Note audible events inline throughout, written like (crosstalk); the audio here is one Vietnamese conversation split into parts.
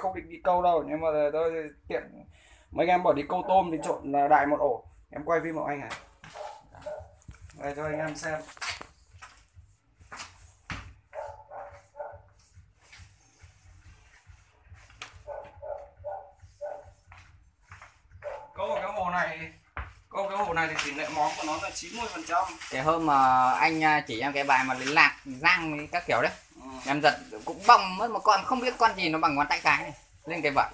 không định đi câu đâu. Nhưng mà tôi tiện mấy anh em bảo đi câu tôm thì trộn là đại một ổ. Em quay phim hộ anh à? Đây cho anh em xem. Câu cái hồ này câu cái hồ này thì tỷ lệ móm của nó là 90 phần trăm. Cái hôm mà anh à, chỉ em cái bài mà lấy lạc với các kiểu đấy. Ừ. em giật cũng bong mất một con không biết con gì nó bằng ngón tay cái này. Lên cái vợt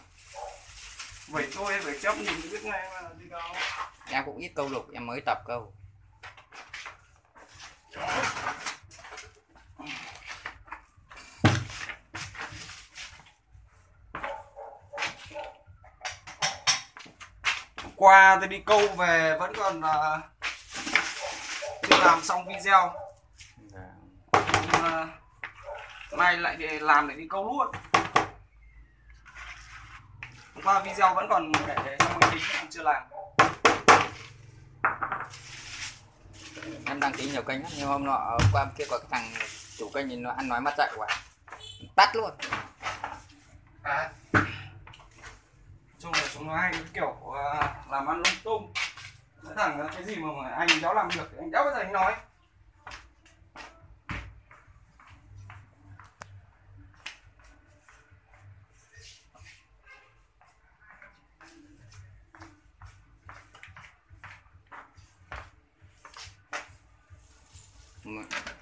vậy tôi phải chấp nhìn biết ngay mà đi đâu? Em cũng ít câu lục em mới tập câu. Qua tôi đi câu về vẫn còn uh, chưa làm xong video. Nhưng mà nay lại để làm để đi câu luôn. Hôm qua video vẫn còn để trong máy tính còn chưa làm. Em đăng ký nhiều kênh lắm nhưng hôm nọ qua kia có cái thằng chủ kênh thì nó ăn nói mất dạy quá. Tắt luôn. À. chung là chúng nó hay cái kiểu à, làm ăn lung tung. Nói thẳng là cái gì mà, mà anh cháu làm được thì anh cháu bao giờ anh nói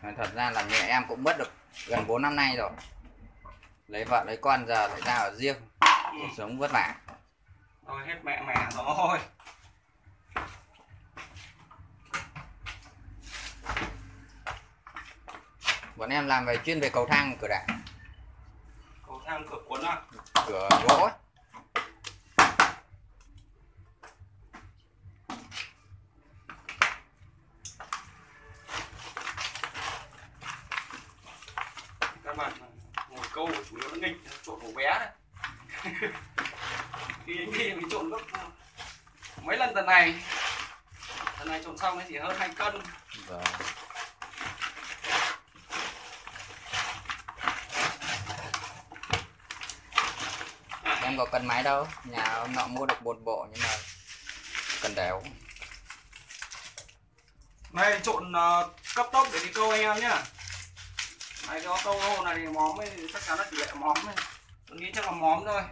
Mà thật ra là mẹ em cũng mất được gần 4 năm nay rồi. Lấy vợ lấy con giờ lại ra ở riêng cuộc sống vất vả. Rồi hết mẹ mẹ rồi. Bọn em làm về chuyên về cầu thang cửa đạn cầu thang cửa cuốn à? Cửa gỗ ấy. Khi anh đi mình trộn gấp. Mấy lần tần này? Tần này trộn xong ấy chỉ hơn hai cân. Vâng. em có cần máy đâu. Nhà ông nọ mua được một bộ nhưng mà cần đều này trộn ờ, cấp tốc để đi câu anh em nhá. Này cho câu hồ này thì móm ấy chắc chắn là tỷ lệ móm ấy. tôi nghĩ chắc là móm thôi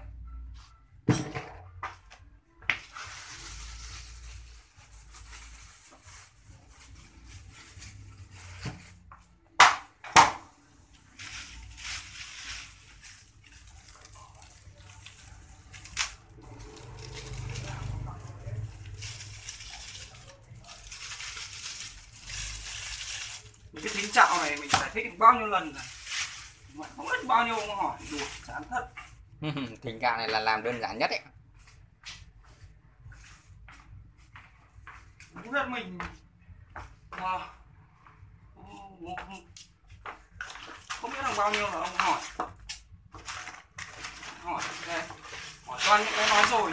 Những cái thính chạo này mình giải thích được bao nhiêu lần rồi mà không biết bao nhiêu ông hỏi. Đùa chán thật. (laughs) Thỉnh cạo này là làm đơn giản nhất ấy không biết mình mà không biết là bao nhiêu là ông hỏi. Hỏi đây hỏi toàn những cái nói rồi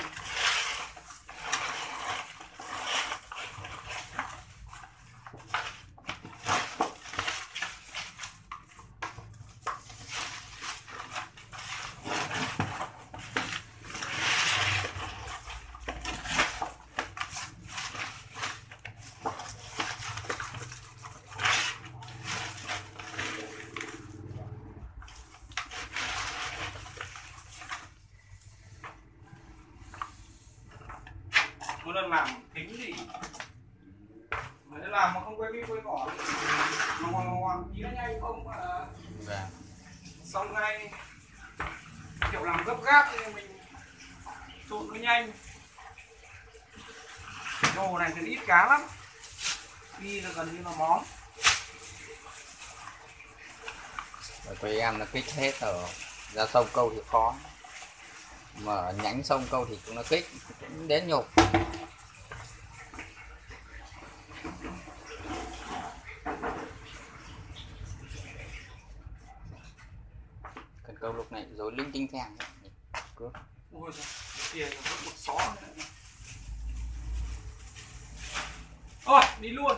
một lần làm tính gì mà lần làm mà không quay đi quay cỏ thì mà hoàng hoàng tí nó nhanh không mà Vâng. xong ngay kiểu làm gấp gáp thì mình trộn nó nhanh. Đồ này thì ít cá lắm. Đi là gần như là món Ở em nó kích hết ở ra sông câu thì khó. Mà nhánh sông câu thì cũng nó kích, cũng đến nhục. Tinh thang cướp ôi giời. kia là vẫn một xó nữa. Ôi, đi luôn.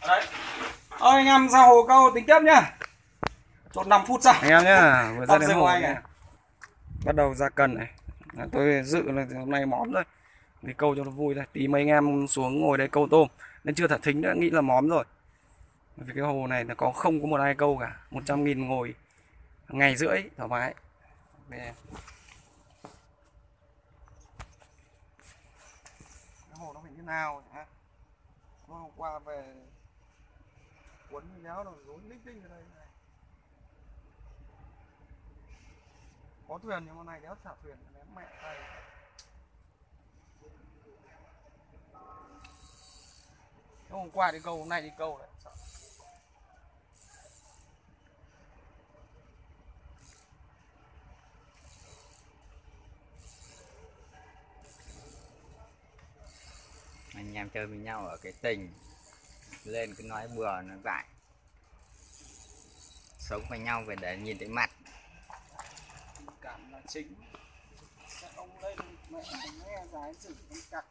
Ở đấy. Ôi anh em ra hồ câu tính tiếp nhá. Chốt 5 phút sau. Anh em nhá, vừa ra đến hồ anh này. Bắt đầu ra cần này. Tôi dự là hôm nay móm rồi. Đi câu cho nó vui thôi. Tí mấy anh em xuống ngồi đây câu tôm. Nên chưa thả thính đã nghĩ là móm rồi. Vì cái hồ này nó có không có một ai câu cả. 100 nghìn ngồi ngày rưỡi thoải mái. Về. Cái hồ nó phải như nào hả? Hôm qua về quấn nhéo rồi rối lít tinh ở đây này. Có thuyền nhưng mà này đéo xả thuyền ném mẹ tay. Hôm qua đi câu, hôm nay đi câu đấy. Anh em chơi với nhau ở cái tình lên cứ nói bừa nói vãi sống với nhau về để nhìn thấy mặt cảm là chính ông lên mẹ nghe giải giữ con cặc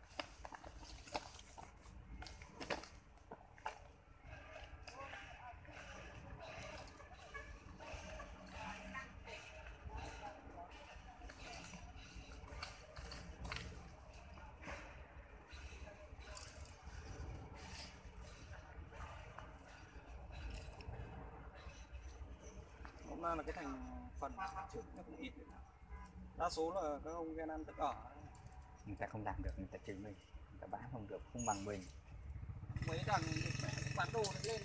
nay là cái thành phần trước nó cũng ít. Đa số là các ông ghen ăn tức ở. Người ta không làm được người ta chứng minh người ta bán không được không bằng mình. Mấy thằng bán đồ nó lên.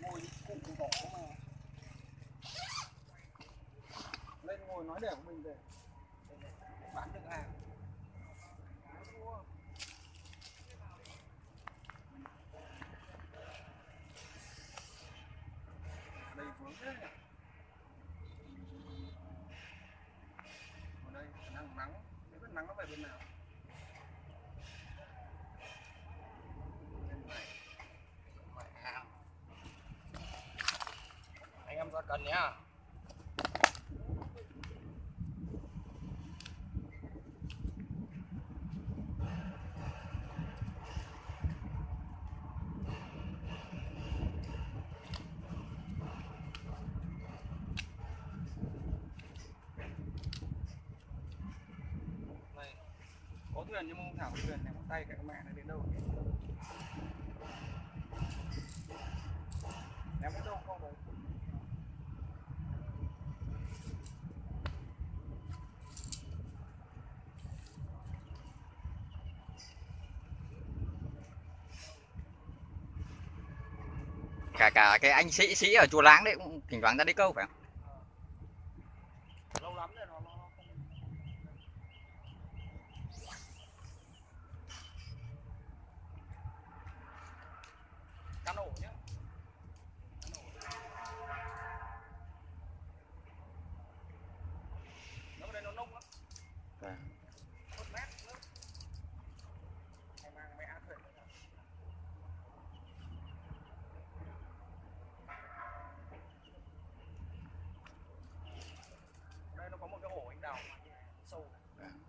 Ngồi cụ vỏ mà. Lên ngồi nói để của mình về. Bán được hàng đây vướng thế nhỉ ở đây khả năng nắng nếu biết nắng nó về bên nào bên này Phải hao. anh em ra cần nhá này, có thuyền nhưng mà không thảo thuyền này một tay cả mẹ nó đến đâu em biết đâu không đấy cả cả cái anh sĩ sĩ ở chùa láng đấy cũng thỉnh thoảng ra đi câu phải không lâu lắm rồi nó nó nó không cá nổ nhá cá nổ nó ở đây nó nông lắm Vâng. một mét nước hay mang mẹ thuyền nữa. đây nó có một cái ổ anh đào sâu này. Vâng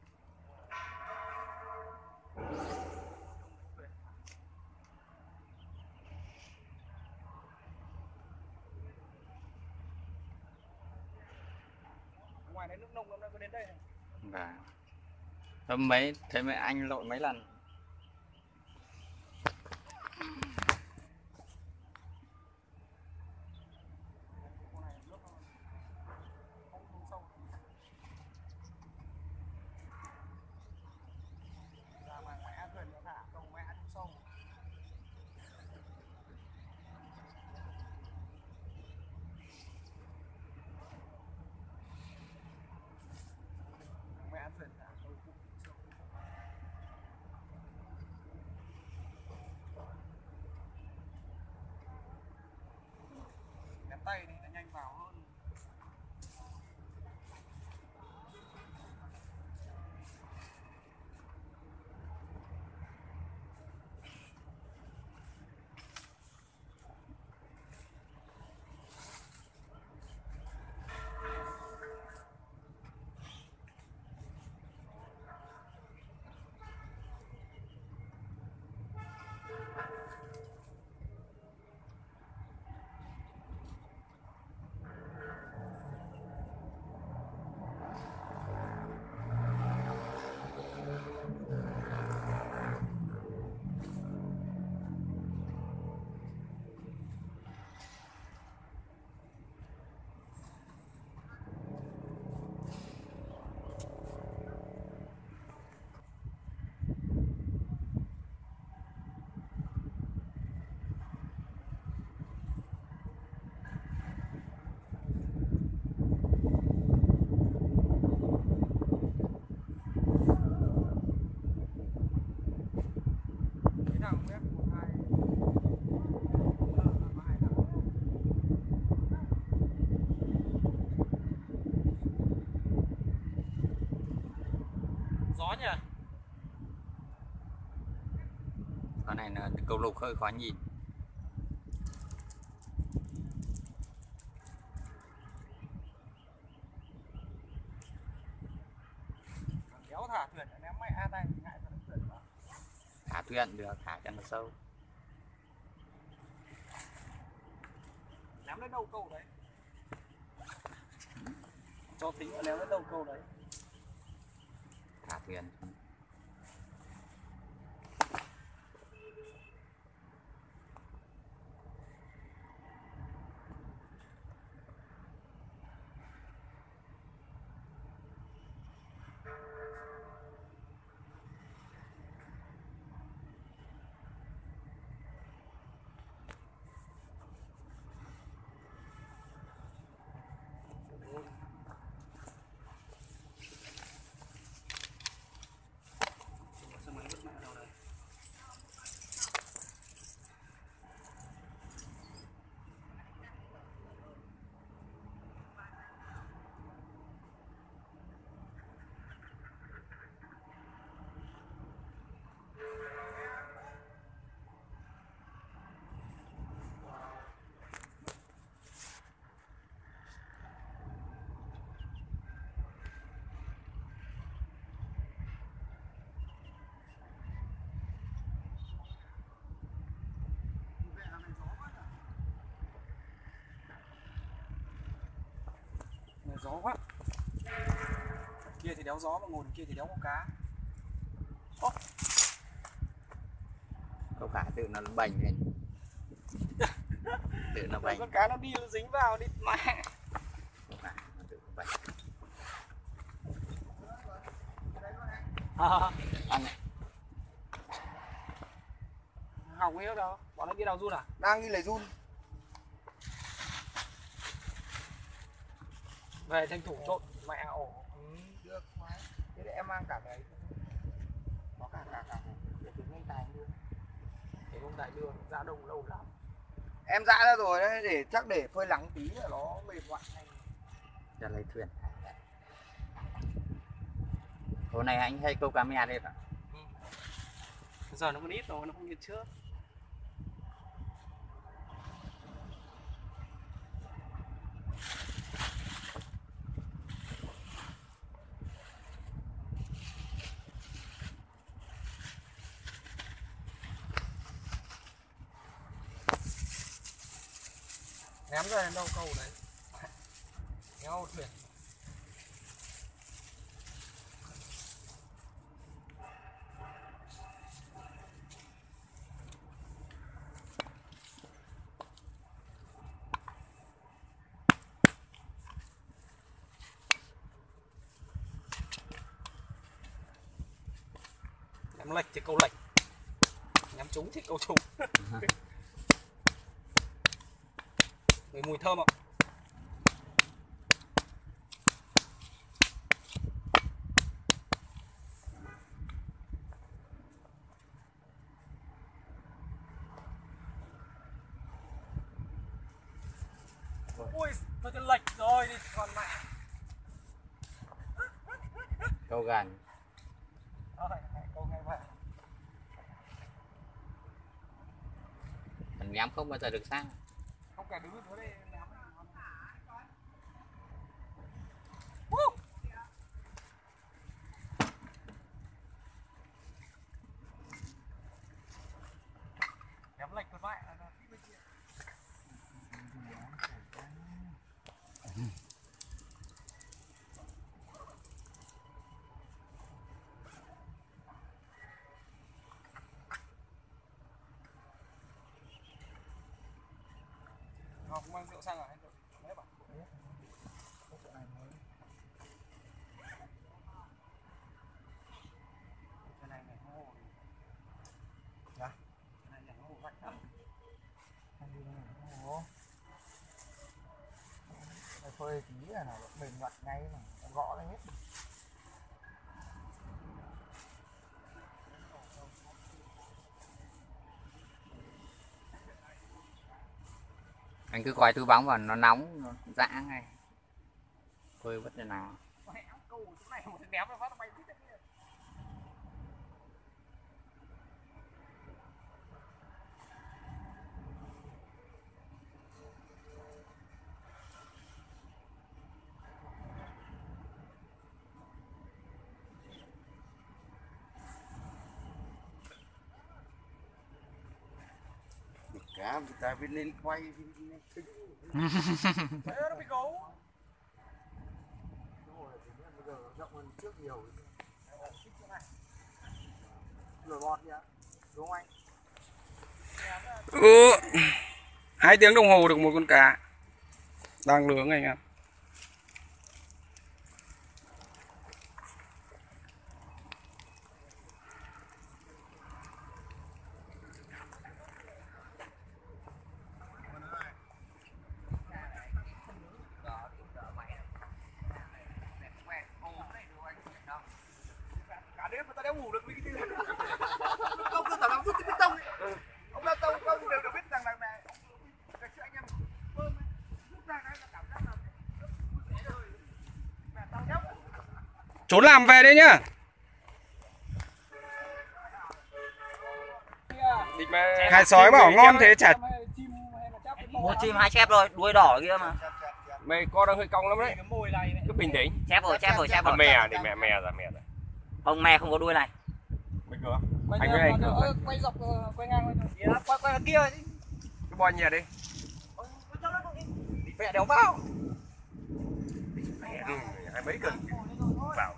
ngoài đấy nước nông nó có đến đây này và vâng. hôm mấy, thế mấy, anh lội mấy lần? Nhỉ con này là câu lục hơi khó nhìn. Kéo thả thuyền ném mẹ a tay ngại cho thuyền thả thuyền được thả cho nó sâu. Ném đến đâu câu đấy. Cho tính ném đến đâu câu đấy thả thuyền Sao mà nó vứt mẹ đâu đấy? Này gió quá. Kia thì đéo gió mà ngồi đằng kia thì đéo có cá. Câu khả tự nó bành lên (laughs) tự nó bành. Con cá nó đi nó dính vào đi mẹ. Câu khả nó tự nó bành. À, (laughs) ăn học ấy đâu bọn nó đi đào run à? Đang đi lấy run về tranh thủ trộn mẹ ổ. Ừ, được khoái thế để em mang cả cái có cả cả cả để từ ngay tài luôn để không đại đường ra đông lâu lắm. Em dã ra rồi đấy để chắc để phơi nắng tí là nó mềm ngoại cho lấy thuyền. Hôm nay anh hay câu cá mè đây ạ. Giờ nó còn ít rồi nó không như trước ném ra đến đâu câu đấy. Kéo thuyền. Ném lệch thì câu lệch. Ném trúng thì câu trúng. (laughs) Người mùi thơm ạ. Ui, tôi cho lệch rồi đi còn mẹ câu vậy mình ném không bao giờ được sang Không cả đứng xuống đây ném Ném lệch con mẹ là phía bên kia. Ngọc mang rượu sang à? Hay rượu đấy bảo. Cái này này hồ. Dạ. Cái này này hồ vạch lắm. Đi này. Phải phơi tí là nó mềm ngoặt ngay mà nó gõ ra hết anh cứ coi túi bóng vào nó nóng, nó dã ngay. Phơi bất thế nào Mẹ câu chỗ này một cái đéo nó phát nó bay tít ra kia người ta phải lên quay đi lên thích. (laughs) Thế nó bị gấu. Bây giờ rộng hơn trước nhiều nổi bọt nhá đúng không anh ừ. hai tiếng đồng hồ được một con cá. Đang nướng anh em cả đêm mà ta đéo ngủ được mấy cái thứ này công cứ tao làm rút cái bê tông ấy ông lao tông công đều được biết rằng là mẹ ngày xưa anh em bơm ấy, rút ra cái là cảm giác là mẹ tao nhóc trốn làm về đấy nhá. Hai sói bảo ngon thế chả Mua chim hai chép rồi, đuôi đỏ kia mà. mày co đang hơi cong lắm đấy. Cứ bình tĩnh. Chép rồi, chép rồi, chép à, rồi. mè à? thì mè mè rồi mè rồi. Không me không có đuôi này. mày cửa. Anh với anh cửa. quay dọc quay ngang quay quay kia đi. Cái bo nhẹ đi. Mẹ đéo vào. Mẹ, hai mấy cân vào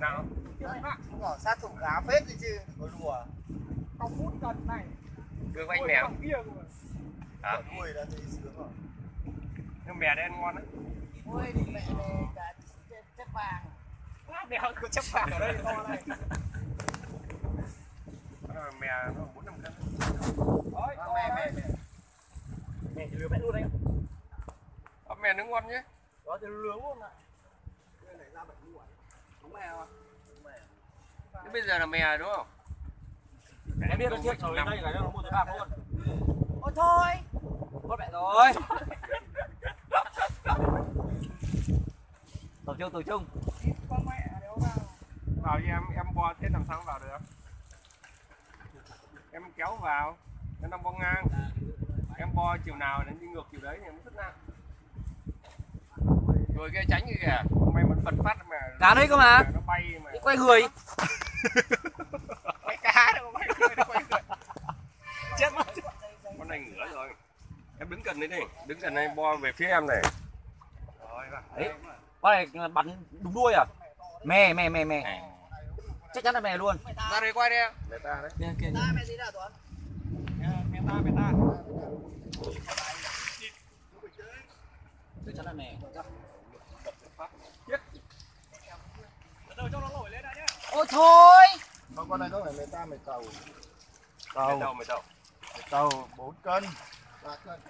nào Bỏ sát thủ cá phết đi chứ có đùa không hút cần này. Đưa với anh mèo. hả? Đuôi đã thấy sướng rồi. Nhưng mè đen ngon đấy ôi đi mẹ này cá chép vàng. Đéo có chấp vàng ở đây to này. Mè nó bốn năm cân. Đấy. mẹ. Mẹ Mẹ lừa mẹ luôn đấy. Mè nó ngon nhé. Đó thì lướng luôn này này ra bảy mũi đúng mẹ mà Thế bây giờ là mè đúng không? Em biết nó chết rồi đây cái nó mua tới bạc luôn. ôi thôi. Con mẹ rồi. Tập trung tập trung. con mẹ đéo vào. Vào em em bo thế làm sao vào được? Em kéo vào em đang bo ngang. Em bo chiều nào đến đi ngược chiều đấy thì em rất nặng rồi cái tránh như kìa may mắn bật phát mà Cá đấy cơ mà. nó bay mà Đi quay người. quay cá đâu quay người đâu quay người chết mất con này ngửa rồi em đứng gần đây đi đứng gần đây bo về phía em này rồi vào. Đấy. Con này bắn đúng đuôi à? Mè mè mè mè. Chắc chắn là mè luôn. ra đây quay đi em để ta đấy Kia kia. ta mẹ gì nào tuấn mẹ ta mẹ ta Chắc chắn là mè. từ cho nó nổi lên đã nhá Ôi thôi. con con này có phải mẹ ta mẹ tàu. Mày đâu mày đâu mẹ tàu 4 cân. Ba cân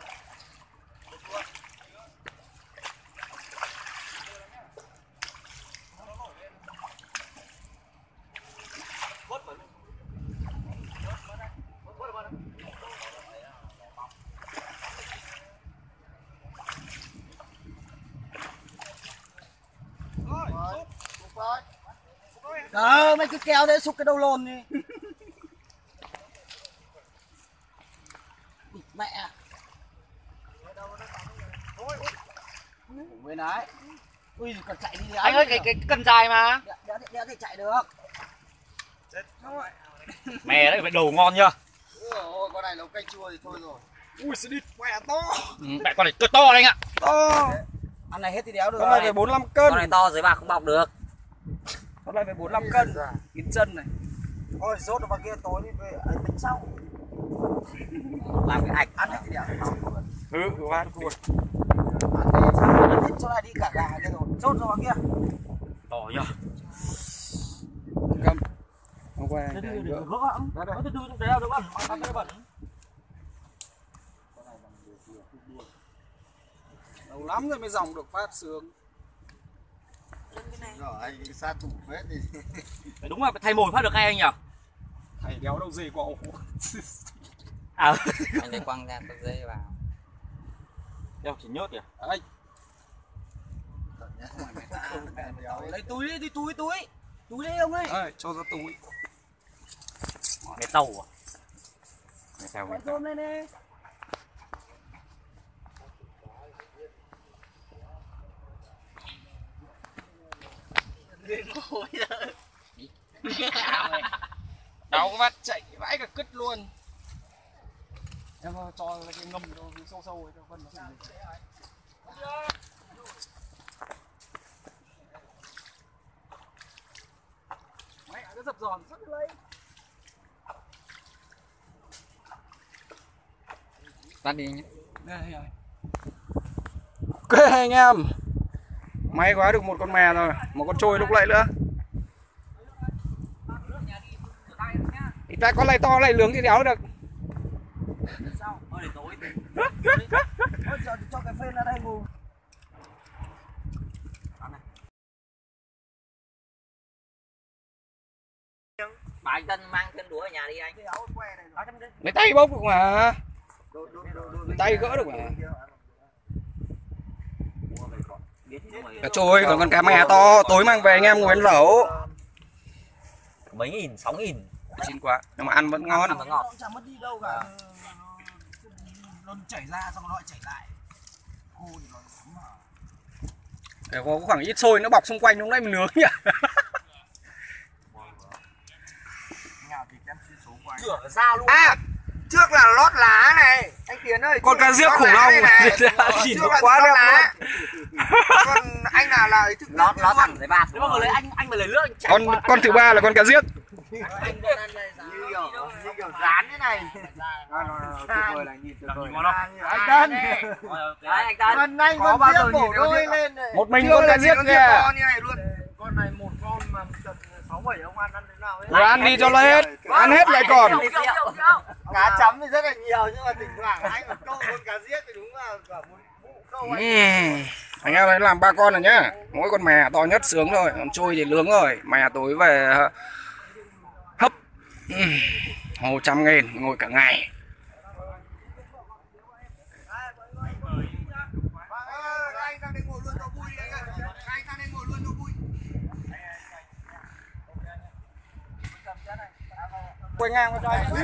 Kéo thế xúc cái đầu lồn đi. Mẹ. Bên đấy. Ui còn chạy đi anh ơi cái cái cần dài mà đéo, thể- đéo thể chạy được. (laughs) mè đấy phải đồ ngon nhá ôi con này nấu canh chua thì thôi rồi ui sẽ đi mẹ to ừ, mẹ con này cơ to đấy anh ạ to Ăn này hết thì đéo được. con này phải bốn năm cân Con này to dưới bạc không bọc được. Con này phải bốn năm cân kín chân này. Ôi rốt vào kia tối đi về ấy bánh sau. (laughs) Làm cái ạch ăn hết thì đéo ừ quá cua ăn đi sao ăn hết chỗ này đi cả gà kia rồi. Rốt vào kia. To nhá cầm. Không quay Từ anh để để gỡ. gỡ hãng. Từ từ trong đấy đâu được bẩn. Ăn cái bẩn. lâu lắm rồi mới dòng được phát sướng rồi anh sát thủ phết đi. (laughs) Đúng là phải thay mồi phát được hay anh nhỉ? Thầy đéo đâu gì qua ổ à. Anh để quăng ra con dây vào. Đeo chỉ nhớt kìa. Anh Lấy túi đi, túi túi. Túi đi ông ơi. ơi cho ra túi. Mẹ tàu à? Mẹ sao Quẹt tôm lên đi. Đau quá chạy vãi cả cứt luôn. Em ờ, cho cái ngâm cho sâu sâu cho vân nó thành mẹ nó dập giòn sắp lấy. Tắt đi nhé. À. Ok, anh em may quá được một con mè rồi một con trôi lúc lại nữa. Thì ta con này to này lướng thì đéo được. Thôi để tối thì Ôi giờ thì cho cái phên ra đây ngủ Mà anh Tân mang thêm đũa ở nhà đi anh. Lấy tay bốc được mà. Đồ tay gỡ được mà cả trôi còn con cá mè to tối mang về anh em ngồi ăn lẩu. Mấy nghìn sáu nghìn. Chín quá nhưng mà ăn vẫn ngon. Ăn vẫn cũng chẳng mất đi đâu cả. Nó chảy ra xong nó lại chảy lại. Khô thì nó để có khoảng ít sôi nó bọc xung quanh lúc nãy mình nướng nhỉ? Ngào thì em xin số qua rửa ra luôn. À trước là lót lá này. Anh Tiến ơi con cá là giếc lót khủng long này này. (laughs) nhìn Trước nó là quá đẹp lá. luôn. (laughs) Còn anh nào là ấy tiếp lót lót thẳng giấy bạc nếu mà người lấy anh anh mà lấy nước anh chạy con con thứ ba là con cá giếc như kiểu như kiểu dán thế này. Tuyệt vời là nhìn tuyệt vời. anh Tân. anh Tân. Tân anh Có vẫn bao tiếp giờ bổ nhìn đôi con lên này. Một mình con cá là nó kìa. to như này luôn. Con này một con mà tận sáu bảy ông ăn ăn rồi ăn đi cho nó hết. ăn hết lại còn. Cá chấm thì rất là nhiều nhưng mà thỉnh thoảng anh mà câu con cá giết thì đúng là cả một vụ câu anh em ấy làm ba con rồi nhá. Mỗi con mè to nhất sướng rồi còn trôi thì nướng rồi. Mè tối về hấp. Ừm. hồ trăm nghìn ngồi cả ngày Vâng, ơ, các anh sang đây ngồi luôn cho vui đi anh ơi Các anh sang đây ngồi luôn cho vui quay ngang qua cho anh Đi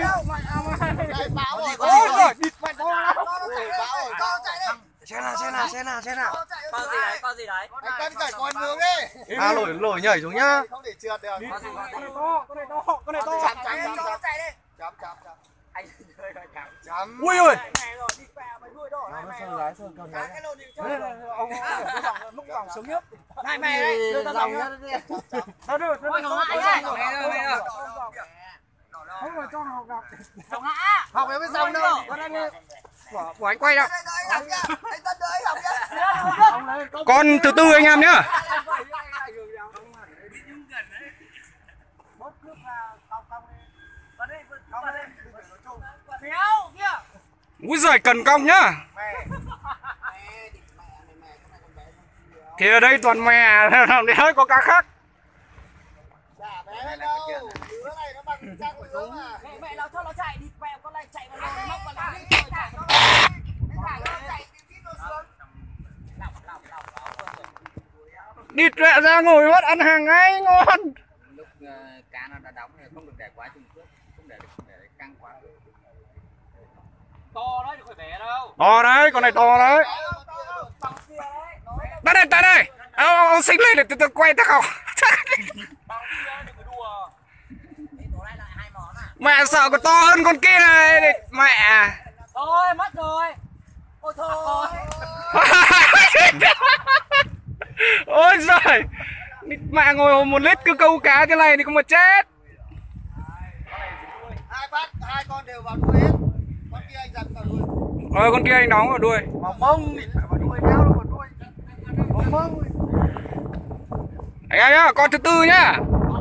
Đây, bão rồi ôi rồi địt mẹ to lắm đây, chạy đây xe nào xe nào xe nào xe nào con gì đấy con gì đấy Anh Tân cởi con nướng đi à lội lội nhảy xuống nhá Không để trượt được con con gì to con này to con này to chấm, cho nó chạy đi Chấm, chấm, chấm anh chơi coi chấm ui ôi Này rồi, đi bè mày nuôi đỏ này mày rồi Cá cái lồn đi cho ông lúc vòng sướng nhất Này mày đây, đưa tao dòng nhá Ôi, nó lại đấy. mẹ ơi mẹ ơi không phải cho học gặp Chồng ngã Học em mới dòng đâu của, của anh quay đâu anh học Anh anh học con thứ tư anh em nhá úi giời cần cong nhá Mẹ thì ở đây toàn mè để hơi có cá khác Chả bé lên đâu mẹ mẹ nó cho nó chạy đi mẹ con này chạy vào lồng móc vào lồng Cái thả nó chạy nó sướng địt mẹ ra ngồi mất ăn hàng ngay ngon lúc ờ, cá nó đã đóng thì không được để quá trung quốc không để để căng quá to đấy chứ không phải bé đâu to đấy con này to đấy tới đây tới đây ông, ông, xinh lên để tôi, tôi quay tao không mẹ sợ còn to hơn con kia này. Mẹ. Thôi mất rồi. Ôi thôi. (laughs) Ôi giời. Mẹ ngồi một lít cứ câu cá thế này thì không mà chết. Hai bát, hai con đều vào đuôi hết. Con kia anh dặn vào đuôi. Ờ con kia anh đóng vào đuôi. Vào mông. Thì phải vào đuôi, đeo vào đuôi. Vào mông. Anh em nhá con thứ tư nhá Ôi,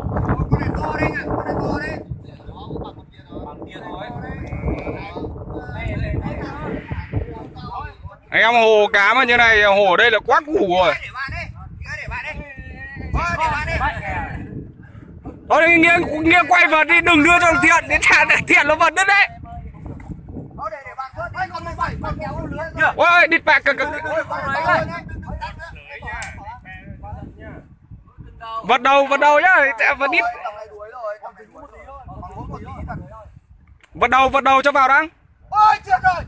con này to đấy nhá, con này to đấy anh em hồ cá mà như này hồ ở đây là quá củ rồi. Thôi thì nghĩa, nghĩa quay vật đi đừng đưa cho thiện đến thả thiện nó vật đất đấy. Ôi địt bạc cực cực. Vật đầu vật đầu nhá vật ít Tầm này đuối rồi, tầm này đuối rồi Còn mỗi một tí tầm vật đầu vật đầu cho vào đang Ôi, trượt rồi.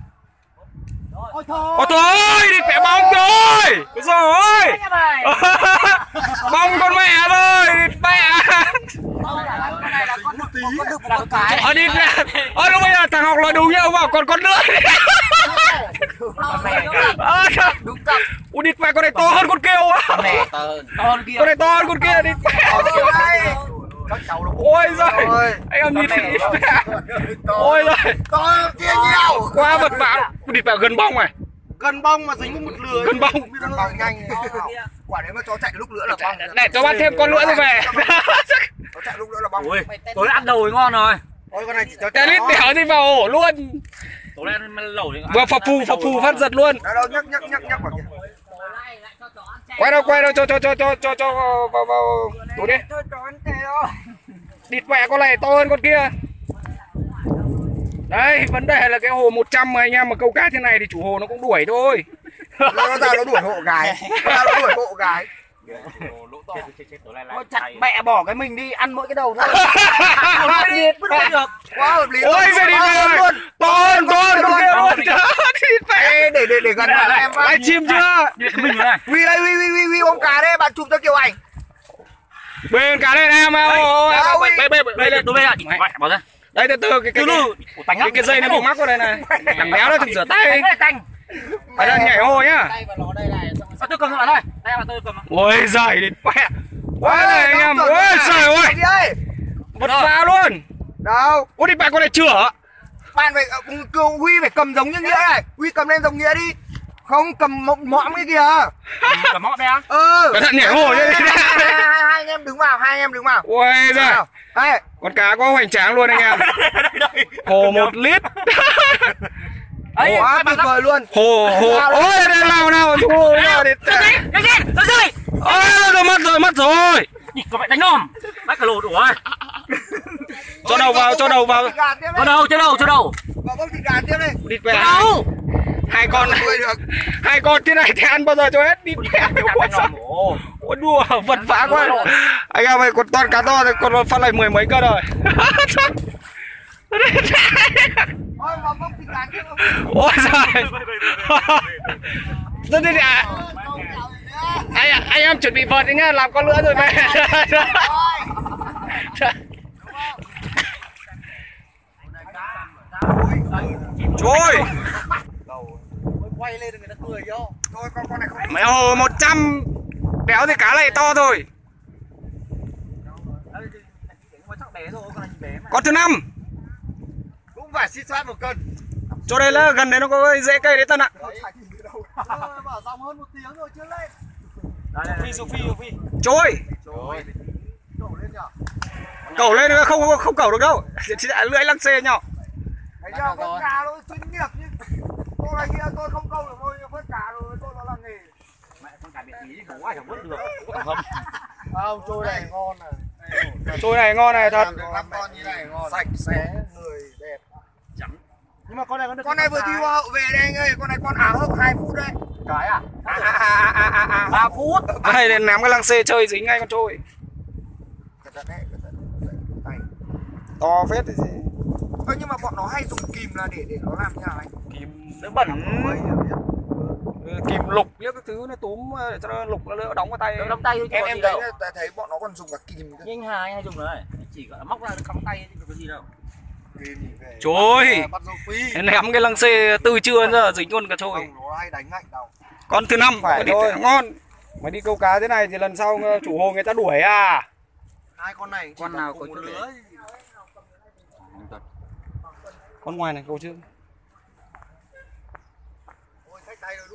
Ôi thôi ôi thôi địt mẹ bóng rồi Ôi giời ơi. (laughs) Bong con mẹ rồi địt mẹ. Con này là con con được một có cái. Ờ đi ra Ờ lúc bây giờ thằng học là đúng nhá ông bảo còn con nữa. Ờ đúng cặp Ui địt mẹ con này to hơn con kia quá mẹ tơn con kia Con này to hơn con kia. đi các cháu nó Ôi giời. Anh em nhìn đi mẹ. Ôi giời. To kia nhiều Quá vật vã Ui địt mẹ gần bông này. Gần bông mà dính một lưới. Gần bông. Gần nhanh. Quả đấy mà cho chạy lúc nữa là bông Này cho bắt thêm con nữa rồi về. Cho chạy lúc (laughs) nữa là bông. Ui tối ăn đầu thì ngon rồi. Ôi con này chỉ cho Cái lít đẻo thì vào ổ luôn. Tối nay lẩu Vừa phập phù phập phù phát giật luôn. Đâu đâu nhắc nhắc nhắc nhắc vào kìa Quay đâu quay đâu cho cho cho cho cho cho vào vào, vào. Tủ đi. Địt mẹ con này to hơn con kia. Đây vấn đề là cái hồ 100 mà anh em mà câu cá thế này thì chủ hồ nó cũng đuổi thôi. Nó ra nó đuổi hộ gái. Nó ra nó đuổi hộ gái. Chết chết chết tối nay Ôi, lại chặt mẹ bỏ cái mình đi ăn mỗi cái đầu thôi. Nhiệt ra được quá hợp lý. Ôi giời đi về luôn. To hơn to Ê, để để để gần đây, em Live stream chưa? Mình này Huy đây Huy Huy Huy Huy ôm cá đây bạn chụp cho Kiều ảnh Bên cá đây em em ôi Đâu, Đây đây đây bỏ ra. Đây từ từ cái cái cái, cái, dây nó bị mắc vào đây này. Thằng béo nó thừng rửa tay. Phải ra nhảy hồ nhá. Tay vào nó đây này xong rồi tôi cầm vào đây? Đây là tôi cầm Ôi giời mẹ. Ôi Ê, này anh em. Ôi trời ơi. Vật vã luôn. Đâu? Ôi đi bạn con này chửa bạn phải ờ, cậu Huy phải cầm giống như nghĩa này. Huy cầm lên giống nghĩa đi. Không cầm mộng mõm cái kìa. Cầm mót đây á ừ. Cẩn thận nhảy hồ nhá. Hai, anh em đứng vào hai anh em đứng vào. Ôi giời. Con cá có hoành tráng luôn anh em. (laughs) Hồ một lít. (laughs) Ấy quá tuyệt vời luôn. Hồ hồ. Ôi đây nào nào chú hồ nào gì cái gì cái gì Ôi rồi mất rồi mất rồi. Nhìn có mẹ đánh nòm bác cả lột ủa (laughs) Cho đầu vào cho đầu vào. Cho đâu cho đâu cho đâu vào bông thịt gà tiếp đây Địt cho mẹ đâu Hai con Hai con thế này thì ăn bao giờ cho hết? Địt mẹ Ôi đùa vật vã quá. Anh em ơi con toàn cá to thì con phát lại mười mấy cân rồi. Ôi giời. Rất à anh, anh em chuẩn bị vợt đi nhá, làm con lửa rồi về Trôi quay lên người ta cười vô thôi con con này không Mẹ hồ 100 Béo thì cá này to rồi Con thứ năm. Cũng phải xin soát một cân. Chỗ đây là gần đấy nó có dễ cây đấy Tân ạ. Bảo dòng hơn một tiếng rồi chưa lên. Phi phi phi Trôi nhở? Cẩu lên nữa không không, cẩu được đâu. Chỉ (laughs) lưỡi lăng xê nhau thấy chưa con cá nó chuyên nghiệp chứ. Tôi này kia tôi không câu được thôi nhưng vớt cá rồi tôi nó là nghề. Con cả biệt tí không ai chẳng vứt được. Hâm không? (laughs) Trôi này ngon này. Trôi này ngon này thật. Được năm con như này ngon. Sạch sẽ người đẹp. Nhưng mà con này con này vừa thi hoa hậu về đây anh ơi con này con ảo hậu 2 phút đấy. Cái à? À à à à à à ba phút? Ai đến ném cái lăng xê chơi dính ngay con trôi cẩn thận đấy cẩn thận tay. To phết thì gì Ơ, nhưng mà bọn nó hay dùng kìm là để để nó làm như nào anh? Kim nó bẩn. Ừ, Kim lục biết các thứ nó túm ờ, để cho nó lục nó đỡ đóng vào tay. Nó đóng tay thôi chứ em em gì thấy đâu. thấy bọn nó còn dùng cả kìm cơ. Nhưng hai hay dùng đấy chỉ gọi là móc ra nó cắm tay chứ có gì đâu. Kìm về Trôi bắt dâu phi. Ném cái lăng xê từ trưa đến giờ dính luôn cả trôi không nó hay đánh ngạnh đâu. Con thứ năm Phải đi thôi. ngon. Mày đi câu cá thế này thì lần sau ờ, chủ hồ người ta đuổi à? Hai con này Con nào có lưới Con ngoài này câu đúng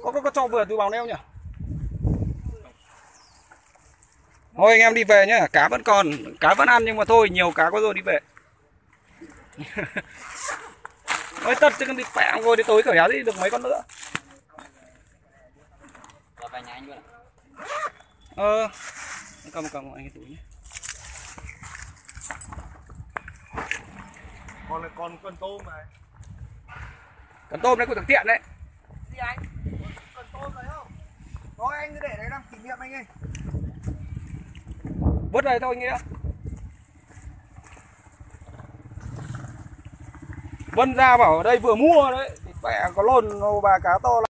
Có có, có cho vừa từ bào neo nhỉ? Thôi anh em đi về nhá Cá vẫn còn Cá vẫn ăn nhưng mà thôi nhiều cá quá rồi đi về. (laughs) Ôi tật chứ đi khỏe ngồi đi tối cởi áo đi được mấy con nữa. Ờ Cầm cầm anh cái túi nhé con này con con tôm này. Cần tôm đấy của thằng tiện đấy. Gì anh? Con tôm này không? Thôi anh cứ để đấy làm kỷ niệm anh ơi. Vứt này thôi nghĩa Vân ra bảo ở đây vừa mua đấy Mẹ có lồn bà cá to lắm